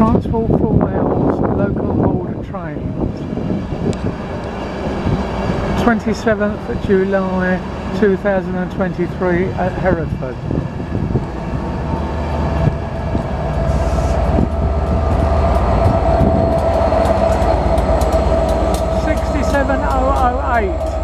Transport for Wales local border trains. 27th July 2023 at Hereford. Sixty-seven oh oh eight.